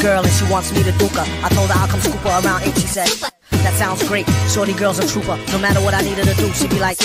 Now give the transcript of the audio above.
girl and she wants me to duke her. I told her I'll come scoop her around 8. She said, that sounds great. Shorty girl's a trooper. No matter what I needed to do, she'd be like,